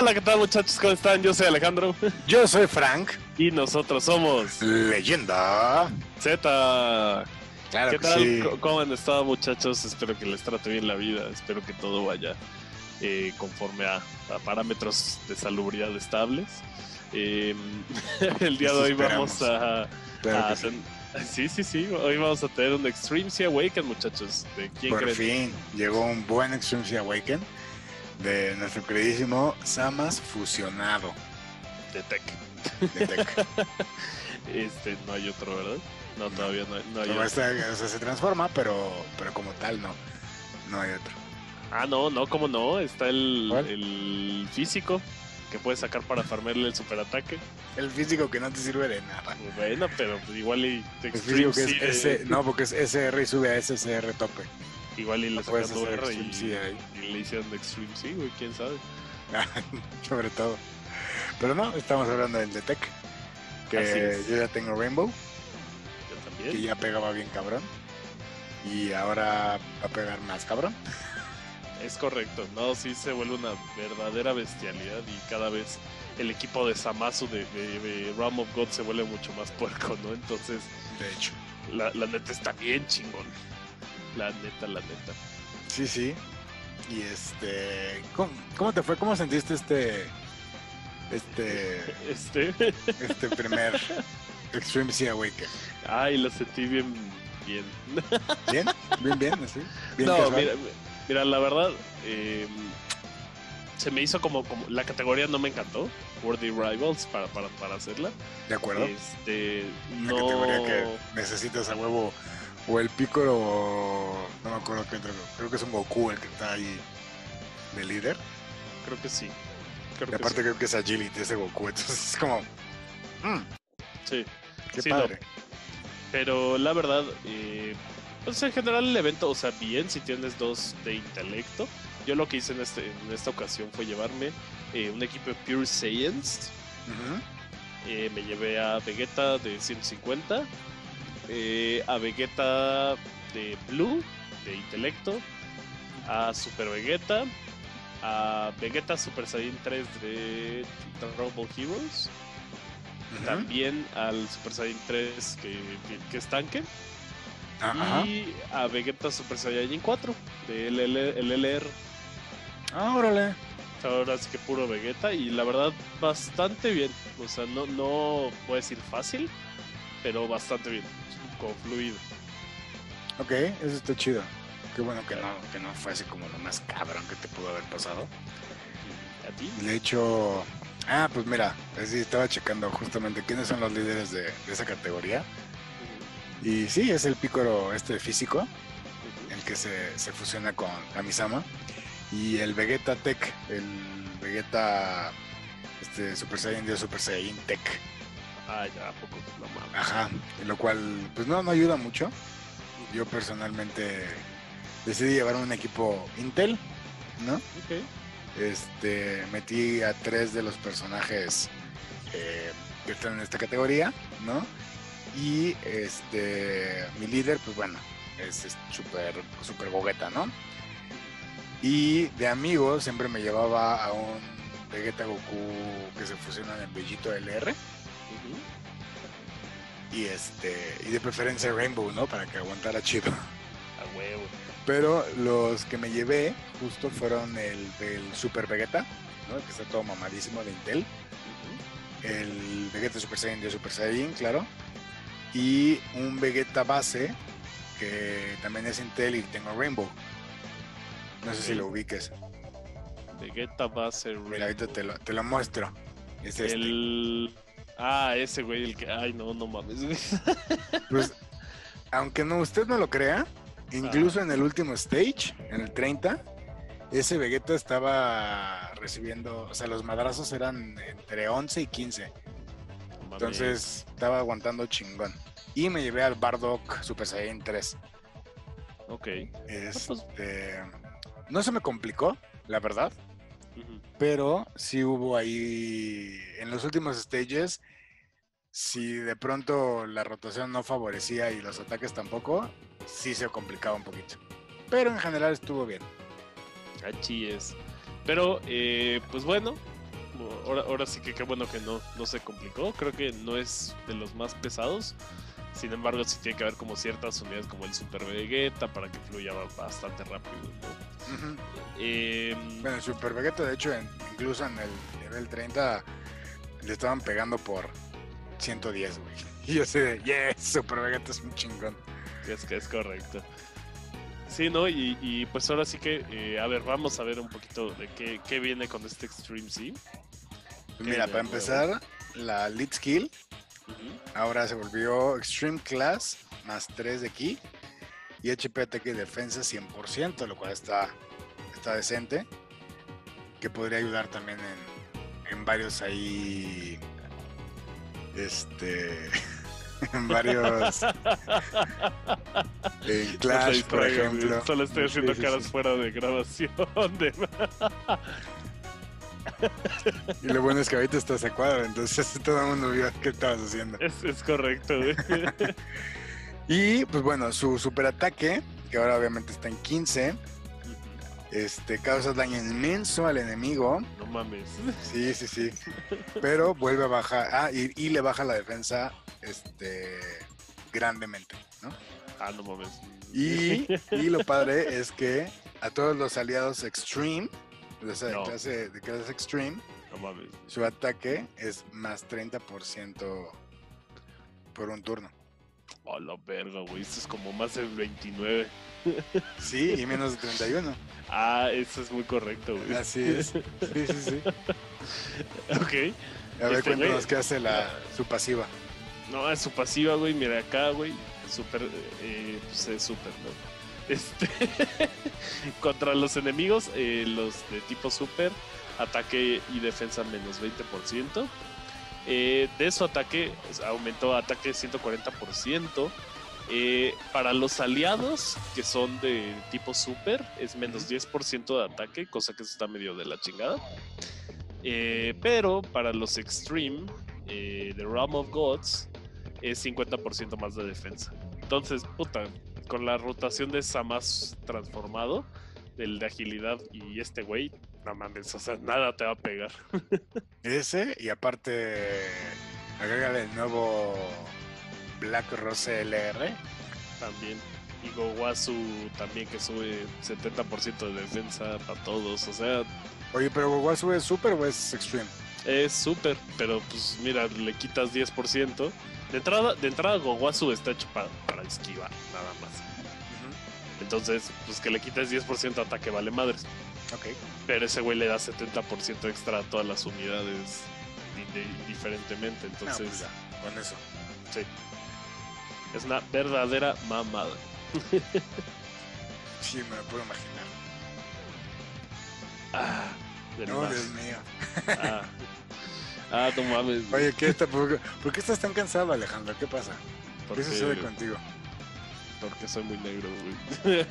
Hola, ¿qué tal muchachos? ¿Cómo están? Yo soy Alejandro Yo soy Frank, y nosotros somos leyenda. Z. Claro ¿Qué que tal? sí. ¿Cómo han estado muchachos? Espero que les trate bien la vida, espero que todo vaya eh, conforme a, a parámetros de salubridad estables. Eh, el día de hoy vamos a... Claro a que sí. ten- Sí, sí, sí. Hoy vamos a tener un Extreme Sea Awaken, muchachos. ¿De quién Por creen? fin llegó un buen Extreme Sea Awaken de nuestro queridísimo Samas fusionado De Tech. de Tech. Este, no hay otro, ¿verdad? No, todavía no no hay otro. esta- o sea, se transforma, pero, pero como tal no. No hay otro. Ah, no, no, ¿cómo no? Está el, el físico que puedes sacar para farmearle el superataque. El físico que no te sirve de nada. Bueno, pero pues igual y te El físico que es sí, S, eh, no, porque es SR y sube a SSR tope. Igual y le puedes sacas hacer R Extreme y, ahí. y le hicieron de Extreme C, güey, quién sabe. Sobre todo. Pero no, estamos hablando del de Tech. Que yo ya tengo Rainbow. Yo que ya pegaba bien cabrón. Y ahora va a pegar más cabrón. Es correcto. No, sí se vuelve una verdadera bestialidad y cada vez el equipo de Samasu de, de, de Realm of God se vuelve mucho más puerco, ¿no? Entonces, De hecho. la, la neta está bien chingón. La neta, la neta. Sí, sí. Y este. ¿Cómo, cómo te fue? ¿Cómo sentiste este. Este. Este. Este primer Extreme Sea Awaken? Ay, lo sentí bien. Bien. ¿Bien? ¿Bien, bien? ¿Así? ¿Bien no, casual? mira, mira, la verdad. eh, se me hizo como, como. La categoría no me encantó. Worthy Rivals para, para, para hacerla. ¿De acuerdo? Este. Una No. categoría que necesitas a huevo. O el Piccolo. No me acuerdo qué otro. Creo que es un Goku el que está ahí de líder. Creo que sí. Creo Y que aparte creo que es Agility ese Goku. Entonces es como. mm, sí. qué Sí, no. padre. Pero la verdad, eh, pues en general el evento, o sea, bien si tienes dos de intelecto. Yo lo que hice en, este, en esta ocasión fue llevarme eh, un equipo de Pure Science. Eh, me llevé a Vegeta de 150, eh, a Vegeta de Blue, de intelecto, a Super Vegeta, a Vegeta Super Saiyan 3 de Dragon Heroes, también al Super Saiyan 3 que, que, es tanque. Y a Vegeta Super Saiyajin 4 de LL, LLR. Ah, órale. Ahora sí que puro Vegeta y la verdad bastante bien. O sea, no, no a decir fácil, pero bastante bien. Como fluido. Ok, eso está chido. Qué bueno que no, que no fue así como lo más cabrón que te pudo haber pasado. ¿A ti? De hecho, ah, pues mira, sí, estaba checando justamente quiénes son los líderes de, de esa categoría. Y sí, es el Picoro este físico, el que se, se fusiona con Kamisama. Y el Vegeta Tech, el Vegeta este, Super Saiyan de Super Saiyan Tech. Ah, ya, ¿a poco no mames. Ajá, lo cual pues no, no ayuda mucho. Yo personalmente decidí llevar un equipo Intel, ¿no? Ok. Este, metí a tres de los personajes eh, que están en esta categoría, ¿no? Y este, mi líder, pues bueno, es súper super gogueta, ¿no? Y de amigos siempre me llevaba a un Vegeta Goku que se fusionan en Bellito LR Y este y de preferencia Rainbow, ¿no? Para que aguantara chido. A huevo. Pero los que me llevé justo fueron el, el Super Vegeta, ¿no? Que está todo mamadísimo de Intel. El Vegeta Super Saiyan de Super Saiyan, claro. Y un Vegeta base que también es Intel y tengo Rainbow. No sé si lo ubiques. Vegeta base Mira, ahorita te lo, te lo muestro. Es este. El. Ah, ese güey, el que. Ay, no, no mames. Pues, aunque no usted no lo crea, incluso en el último stage, en el 30, ese Vegeta estaba recibiendo, o sea, los madrazos eran entre 11 y 15. No mames. Entonces estaba aguantando chingón. Y me llevé al Bardock Super Saiyan 3. Ok. Este, no se me complicó, la verdad, Pero sí hubo ahí en los últimos stages. Si de pronto la rotación no favorecía y los ataques tampoco, sí se complicaba un poquito. Pero en general estuvo bien. Achí es. Pero, eh, pues bueno, ahora, ahora sí que qué bueno que no, no se complicó. Creo que no es de los más pesados. Sin embargo, sí tiene que haber como ciertas unidades como el Super Vegeta para que fluya bastante rápido. ¿no? Ujú. Em, Bueno, el Super Vegeta, de hecho, en- incluso en el nivel 30 le estaban pegando por 110, güey. Y yo sé de, yes, Super Vegeta es un chingón. Es que es correcto. Sí, ¿no? Y, y pues ahora sí que, eh, a ver, vamos a ver un poquito de qué, qué viene con este Extreme C. Pues mira, de para nuevo. empezar, la Lead Skill ahora se volvió Extreme Class más 3 de ki y HP ataque y defensa 100%, lo cual está, está decente. Que podría ayudar también en, en varios ahí. Este. En varios. En No Clash, por ejemplo. Solo estoy Sí, haciendo sí, caras sí. fuera de grabación. De... Y lo bueno es que ahorita estás a cuadro, entonces todo el mundo vio qué estabas haciendo. Es, es correcto, güey. Y pues bueno, su superataque, que ahora obviamente está en 15, este, causa daño inmenso al enemigo. No mames. Sí, sí, sí. Pero vuelve a bajar. Ah, y, y le baja la defensa este, grandemente, ¿no? Ah, no mames. Y, y lo padre es que a todos los aliados Extreme, o sea, de, No. clase, de clase Extreme, No mames. su ataque es más 30% por un turno. Oh, la verga, güey. Esto es como más del 29. Sí, y menos de 31. Ah, eso es muy correcto, güey. Así es. Sí, sí, sí. ok. A ver, Este güey- cuéntanos qué hace la, su pasiva. No, es su pasiva, güey. Mira acá, güey. Super. Eh, pues es super, ¿no? Este. contra los enemigos, eh, los de tipo super, ataque y defensa menos 20%. Eh, de su ataque, sea, aumentó ataque 140%. Eh, para los aliados que son de tipo super, es menos 10% de ataque, cosa que está medio de la chingada. Eh, pero para los extreme, The Realm of Gods, es 50% más de defensa. Entonces, puta, con la rotación de Samas transformado, el de agilidad y este güey, no mames, o sea, nada te va a pegar. Ese, y aparte, agrega el nuevo Black Rose LR. También. Y Gowasu también que sube 70% de defensa para todos. O sea, Oye, pero Gowasu es super o es extreme? es súper, pero pues mira, le quitas 10%. De entrada, de entrada Gowasu está hecho para, para esquivar, nada más. Entonces, pues que le quites 10% de ataque vale madres. Ok. Pero ese güey le da 70% extra a todas las unidades di- di- diferentemente. No, Entonces, pues ya, con eso. sí. Es una verdadera mamada. Sí, me lo puedo imaginar. Ah, No, más. Dios mío. Ah. Ah, no mames. Oye, ¿qué está, por, qué- por qué estás tan cansado, Alejandro? ¿Qué pasa? ¿Qué sucede contigo? Porque soy muy negro, güey.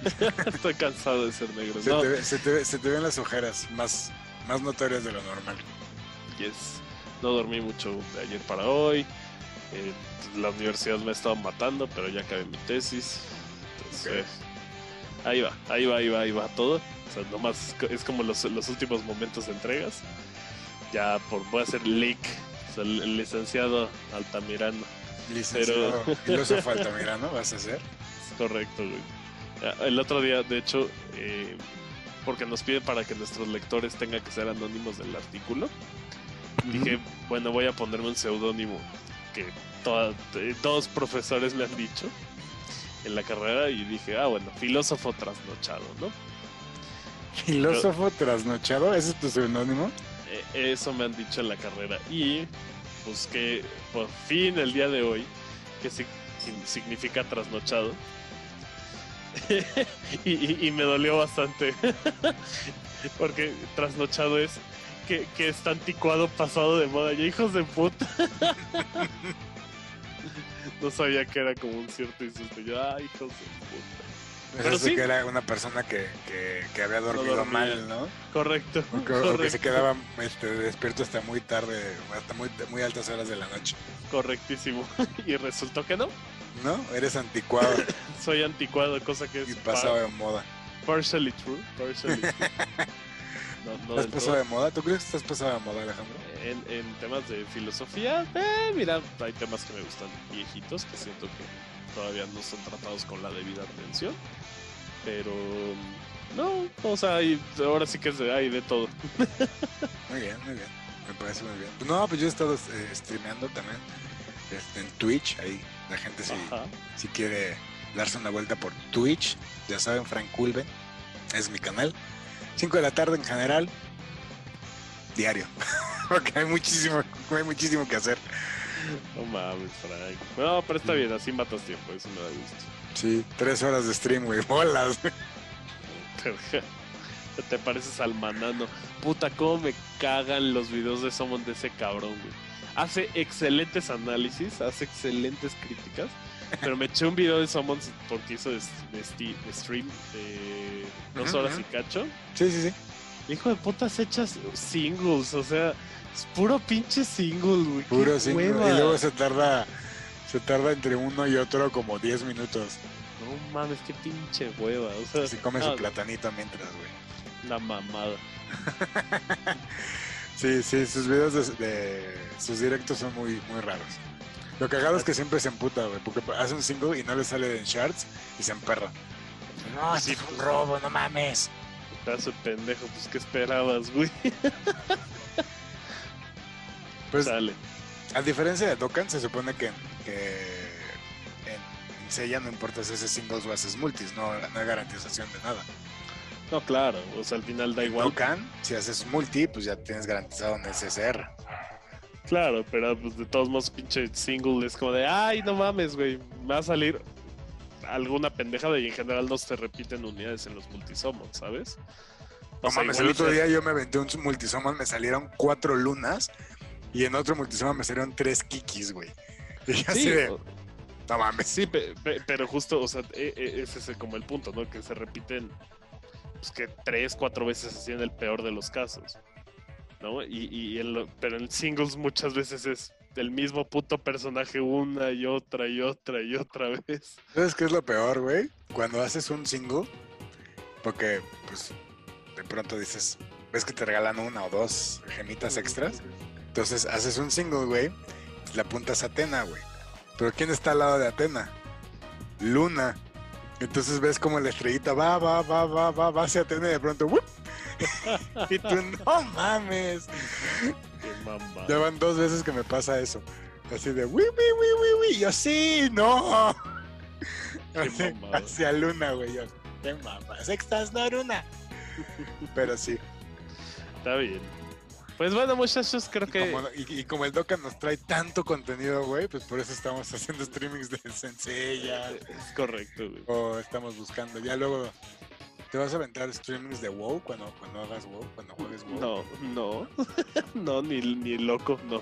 Estoy cansado de ser negro. Se, No, te, ve- se, te, ve- se te ven las ojeras más, más notorias de lo normal. yes. no dormí mucho de ayer para hoy. Eh, la universidad me ha estado matando, pero ya acabé mi tesis. Entonces, ahí va, ahí va, ahí va, ahí va todo. O sea, nomás es co- es como los, los últimos momentos de entregas. Ya por, voy a hacer leak. O sea, el, el licenciado Altamirano. Licenciado filósofo Altamirano, ¿vas a hacer? Correcto, güey. El otro día, de hecho, eh, porque nos pide para que nuestros lectores tengan que ser anónimos del artículo, dije, bueno, voy a ponerme un seudónimo que toda- eh, todos profesores me han dicho en la carrera y dije, ah, bueno, filósofo trasnochado, ¿no? Filósofo trasnochado, ¿ese es tu seudónimo? Eh, eso me han dicho en la carrera y busqué por fin el día de hoy que si- si- significa trasnochado y, y- y me dolió bastante. Porque trasnochado es que, que está anticuado pasado de moda. Hijos de puta. No sabía que era como un cierto insulto. Yo hijos de puta. Pero sí. que era una persona que, que, que había dormido mal, ¿no? correcto O que, o que se quedaba este, despierto hasta muy tarde, hasta muy, muy altas horas de la noche. correctísimo. Y resultó que no ¿No? Eres anticuado soy anticuado cosa que es y pa- pasado de moda. partially true partially true. no, no ¿Estás pasado de moda? ¿Tú crees que estás pasado de moda, Alejandro? En, en temas de filosofía, eh, mira, hay temas que me gustan viejitos que siento que todavía no son tratados con la debida atención. Pero no, o sea, hay- ahora sí que es de, hay de todo. Muy bien, muy bien. Me parece muy bien. Pues no, pues yo he estado eh, streameando también este, en Twitch. Ahí la gente si, si quiere darse una vuelta por Twitch, ya saben, Frank Culven es mi canal. 5 de la tarde en general, diario. Porque hay muchísimo, hay muchísimo que hacer. No mames, Frank. No, pero está bien, así matas tiempo, eso me da gusto. Sí, tres horas de stream, güey. Bolas. Te pareces al manano. Puta, cómo me cagan los videos de Summon de ese cabrón, güey. Hace excelentes análisis, hace excelentes críticas. Pero me eché un video de Summon porque hizo de, de sti- de stream de dos horas y cacho. Sí, sí, sí. Hijo de putas hechas singles, o sea, es puro pinche single, güey. Puro single. hueva. Y luego se tarda, se tarda entre uno y otro como 10 minutos. No mames, qué pinche hueva. O sea, Si come su platanito mientras, güey. La mamada. Sí, sí, sus videos de, de- sus directos son muy, muy raros. Lo cagado es que siempre se emputa, güey, porque hace un single y no le sale en charts y se emperra. No, Sí, es un robo, no mames. Pedazo de pendejo, pues qué esperabas, güey. Pues, Sale. a diferencia de Dokkan, se supone que, que en, en Seiya no importa si haces singles o haces multis, no, no hay garantización de nada. No, claro, o sea, al final da igual. Dokkan, si haces multi, pues ya tienes garantizado un SSR. Claro, pero pues de todos modos, pinche single es como de, ay, no mames, güey, me va a salir alguna pendejada y en general no se repiten unidades en los multisomos, ¿sabes? O No sea, mames, el otro día yo me aventé un multisoma, me salieron cuatro lunas y en otro multisoma me salieron tres kikis, güey. Y yo así Sí, de, no mames. sí, pe- pe- pero justo, o sea, e- e- ese es como el punto, ¿no? Que se repiten, pues que tres, cuatro veces así en el peor de los casos, ¿no? Y, y en pero en singles muchas veces es el mismo puto personaje una y otra y otra y otra vez. ¿Sabes qué es lo peor, güey? Cuando haces un single, porque pues de pronto dices, ves que te regalan una o dos gemitas extras, entonces haces un single, güey, le apuntas a Atena, güey. Pero ¿quién está al lado de Atena? Luna. Entonces ves como la estrellita va, va, va, va, va, va hacia Atena y de pronto, ¡wup! y tú, no mames. Qué mamada. Ya van dos veces que me pasa eso. Así de, wi, wi, wi, wi, wi. Yo, sí, no. Qué hacia Luna, güey. Yo, qué mamas. Extras, no, Luna. Pero sí. Está bien. Pues bueno, muchachos, creo Y que. como, y, y como el Dokkan nos trae tanto contenido, güey, pues por eso estamos haciendo streamings de Sensei ya. Es correcto, güey. O estamos buscando. Ya luego. ¿Te vas a aventar streamings de WoW cuando, cuando hagas WoW? Cuando juegues WoW. No, no. no, ni, ni loco, no.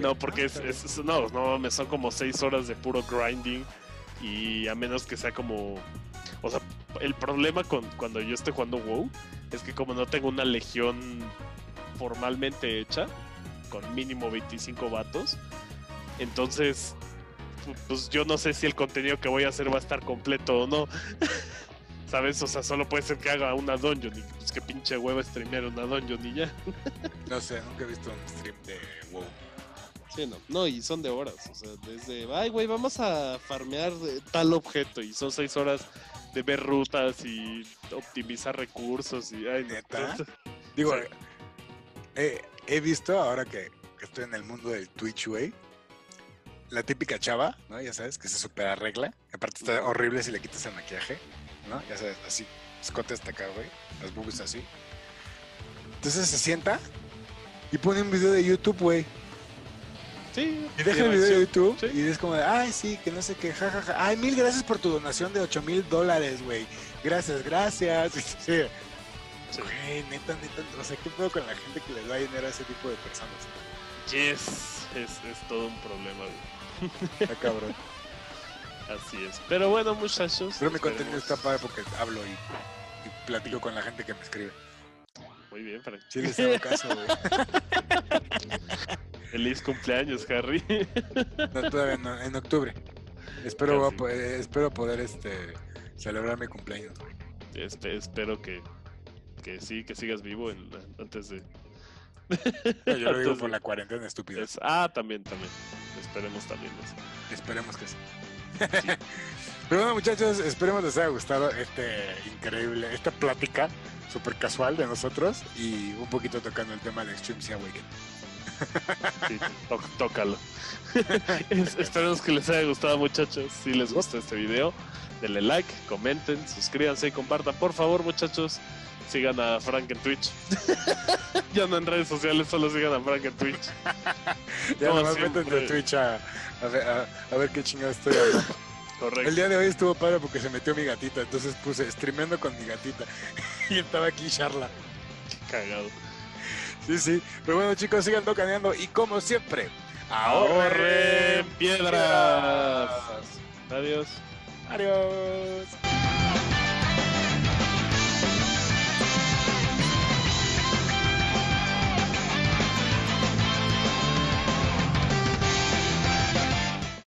No, porque Ah, es, es- no, no, me son como seis horas de puro grinding y a menos que sea como, o sea, el problema con cuando yo estoy jugando WoW es que como no tengo una legión formalmente hecha con mínimo 25 vatos, entonces pu- pues yo no sé si el contenido que voy a hacer va a estar completo o no. ¿Sabes? O sea, solo puede ser que haga una dungeon y pues que pinche hueva streamear una dungeon y ya. No sé, nunca he visto un stream de WoW. Sí, no. No, y son de horas. O sea, desde, ay, güey, vamos a farmear de tal objeto. Y son seis horas de ver rutas y optimizar recursos. Y, ay, no. ¿Neta? Digo, Sí. eh, he visto ahora que, que estoy en el mundo del Twitch, güey. La típica chava, ¿no? Ya sabes, que se super arregla. Aparte está horrible si le quitas el maquillaje, ¿no? Ya sabes, así, escote hasta acá, güey. Las boobies así. Entonces se sienta y pone un video de YouTube, güey. Sí, Y deja el video de YouTube Sí. y es como de, ay, sí, que no sé qué, jajaja. Ay, mil gracias por tu donación de 8 mil dólares, güey. Gracias, gracias. Sí. Güey, neta, neta, o sea, ¿qué pedo con la gente que les da dinero a ese tipo de personas? Yes, es, es todo un problema, güey. Está cabrón. Así es. Pero bueno, muchachos. Pero mi contenido está padre porque hablo y, y platico con la gente que me escribe. Muy bien, Frank. Sí, les hago caso, güey. Feliz cumpleaños, Harry. No, todavía no, en octubre. Espero, a poder- espero poder este, celebrar mi cumpleaños. Este, espero que que sí, que sigas vivo en- antes de... No, yo lo digo por la cuarentena estúpida. es- ah, también, también. Esperemos también eso. Esperemos que sí. Pero bueno, muchachos, esperemos les haya gustado este increíble, esta plática súper casual de nosotros y un poquito tocando el tema de Extreme Sea Awakening. Sí, tó- tócalo. Es- Esperemos que les haya gustado, muchachos. Si les gustó este video, denle like, comenten, suscríbanse y compartan. Por favor, muchachos, sigan a Frank en Twitch. ya no en redes sociales, solo sigan a Frank en Twitch. Ya nomás métanse a Twitch a, a ver, a- a ver qué chingados estoy hablando. Correcto. El día de hoy estuvo padre porque se metió mi gatita, entonces puse streameando con mi gatita y estaba aquí Charla. Cagado. Sí, sí. Pero bueno, chicos, sigan tocaneando y como siempre, Ahorren piedras. Adiós. Adiós.